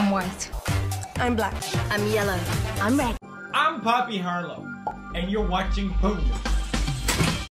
I'm white. I'm black. I'm yellow. I'm red. I'm Poppy Harlow, and you're watching Bonus.